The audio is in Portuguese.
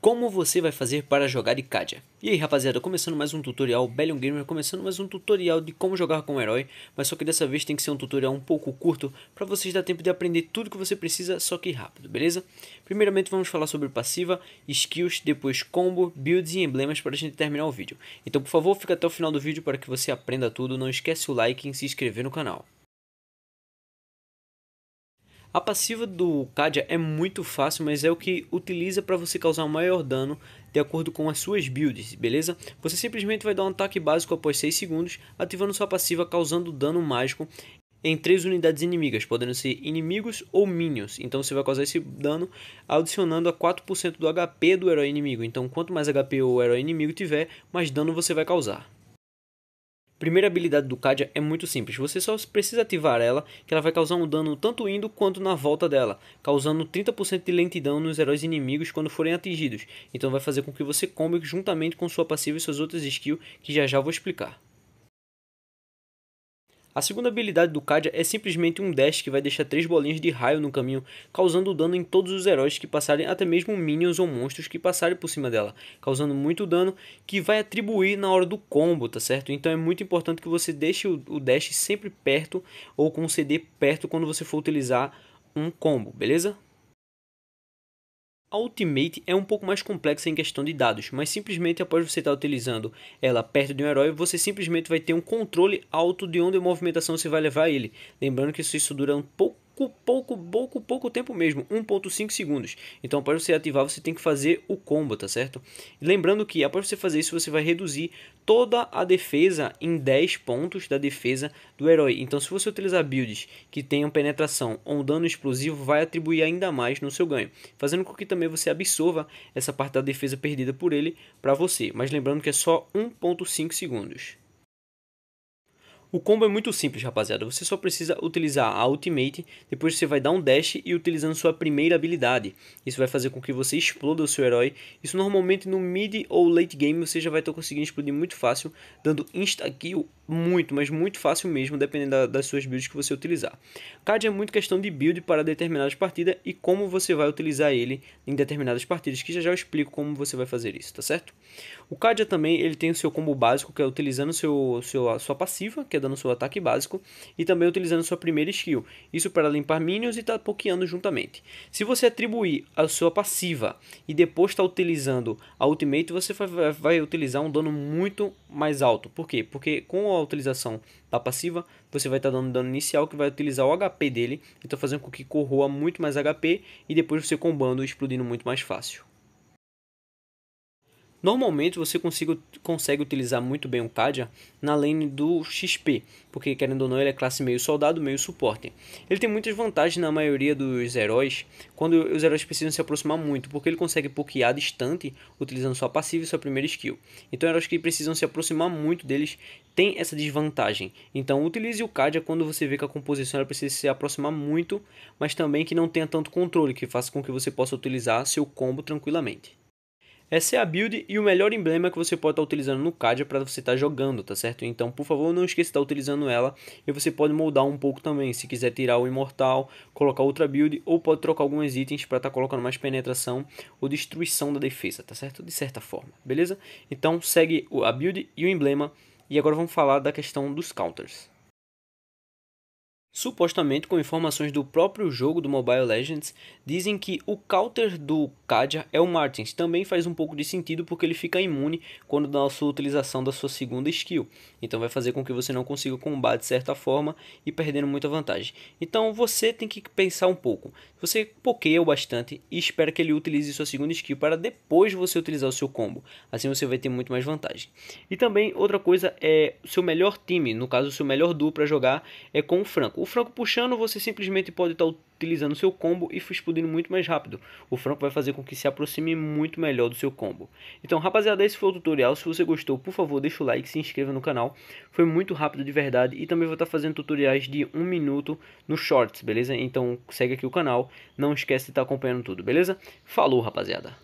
Como você vai fazer para jogar Ikadia? E aí rapaziada, começando mais um tutorial, Bellion Gamer começando mais um tutorial de como jogar com o herói Mas só que dessa vez tem que ser um tutorial um pouco curto Para vocês dar tempo de aprender tudo que você precisa, só que rápido, beleza? Primeiramente vamos falar sobre passiva, skills, depois combo, builds e emblemas para a gente terminar o vídeo Então por favor, fica até o final do vídeo para que você aprenda tudo, não esquece o like e se inscrever no canal a passiva do Kadia é muito fácil, mas é o que utiliza para você causar maior dano de acordo com as suas builds, beleza? Você simplesmente vai dar um ataque básico após 6 segundos, ativando sua passiva causando dano mágico em 3 unidades inimigas, podendo ser inimigos ou minions. Então você vai causar esse dano adicionando a 4% do HP do herói inimigo. Então quanto mais HP o herói inimigo tiver, mais dano você vai causar. Primeira habilidade do Kadia é muito simples, você só precisa ativar ela, que ela vai causar um dano tanto indo quanto na volta dela, causando 30% de lentidão nos heróis inimigos quando forem atingidos, então vai fazer com que você combe juntamente com sua passiva e suas outras skills, que já já vou explicar. A segunda habilidade do Kadia é simplesmente um dash que vai deixar três bolinhas de raio no caminho, causando dano em todos os heróis que passarem, até mesmo minions ou monstros que passarem por cima dela, causando muito dano que vai atribuir na hora do combo, tá certo? Então é muito importante que você deixe o dash sempre perto ou com o CD perto quando você for utilizar um combo, beleza? A Ultimate é um pouco mais complexa em questão de dados, mas simplesmente após você estar utilizando ela perto de um herói, você simplesmente vai ter um controle alto de onde a movimentação você vai levar ele. Lembrando que isso dura um pouco pouco, pouco, pouco tempo mesmo, 1.5 segundos. Então, para você ativar, você tem que fazer o combo, tá certo? Lembrando que após você fazer isso, você vai reduzir toda a defesa em 10 pontos da defesa do herói. Então, se você utilizar builds que tenham penetração ou um dano explosivo, vai atribuir ainda mais no seu ganho, fazendo com que também você absorva essa parte da defesa perdida por ele para você. Mas lembrando que é só 1.5 segundos. O combo é muito simples, rapaziada. Você só precisa utilizar a Ultimate, depois você vai dar um dash e utilizando sua primeira habilidade. Isso vai fazer com que você exploda o seu herói. Isso normalmente no mid ou late game você já vai estar conseguindo explodir muito fácil, dando insta-kill muito, mas muito fácil mesmo, dependendo da, das suas builds que você utilizar. CAD é muito questão de build para determinadas partidas e como você vai utilizar ele em determinadas partidas, que já já eu explico como você vai fazer isso, tá certo? O Kadia também ele tem o seu combo básico, que é utilizando seu, seu, a sua passiva, que é dando seu ataque básico, e também utilizando sua primeira skill. Isso para limpar minions e tá pokeando juntamente. Se você atribuir a sua passiva e depois está utilizando a ultimate, você vai, utilizar um dano muito mais alto. Por quê? Porque com a utilização da passiva, você vai estar tá dando dano inicial que vai utilizar o HP dele, então fazendo com que corroa muito mais HP e depois você combando explodindo muito mais fácil. Normalmente você consiga, consegue utilizar muito bem o Kadia na lane do XP, porque querendo ou não ele é classe meio soldado, meio suporte. Ele tem muitas vantagens na maioria dos heróis, quando os heróis precisam se aproximar muito, porque ele consegue pokear distante utilizando sua passiva e sua primeira skill. Então heróis que precisam se aproximar muito deles tem essa desvantagem. Então utilize o Kadia quando você vê que a composição precisa se aproximar muito, mas também que não tenha tanto controle, que faça com que você possa utilizar seu combo tranquilamente. Essa é a build e o melhor emblema que você pode estar utilizando no Kadia para você estar jogando, tá certo? Então, por favor, não esqueça de estar utilizando ela e você pode moldar um pouco também, se quiser tirar o imortal, colocar outra build ou pode trocar alguns itens para estar colocando mais penetração ou destruição da defesa, tá certo? De certa forma, beleza? Então, segue a build e o emblema e agora vamos falar da questão dos counters. Supostamente, com informações do próprio jogo do Mobile Legends, dizem que o counter do Kadia é o Martins. Também faz um pouco de sentido porque ele fica imune quando dá a sua utilização da sua segunda skill. Então vai fazer com que você não consiga combater de certa forma e perdendo muita vantagem. Então você tem que pensar um pouco. Você pokeia bastante e espera que ele utilize sua segunda skill para depois você utilizar o seu combo. Assim você vai ter muito mais vantagem. E também outra coisa é o seu melhor time, no caso o seu melhor duo para jogar é com o Franco. O Franco puxando, você simplesmente pode estar utilizando seu combo e explodindo muito mais rápido. O Franco vai fazer com que se aproxime muito melhor do seu combo. Então, rapaziada, esse foi o tutorial. Se você gostou, por favor, deixa o like, se inscreva no canal. Foi muito rápido de verdade e também vou estar fazendo tutoriais de um minuto no Shorts, beleza? Então, segue aqui o canal. Não esquece de estar acompanhando tudo, beleza? Falou, rapaziada!